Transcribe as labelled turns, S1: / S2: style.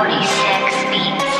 S1: 46 beats.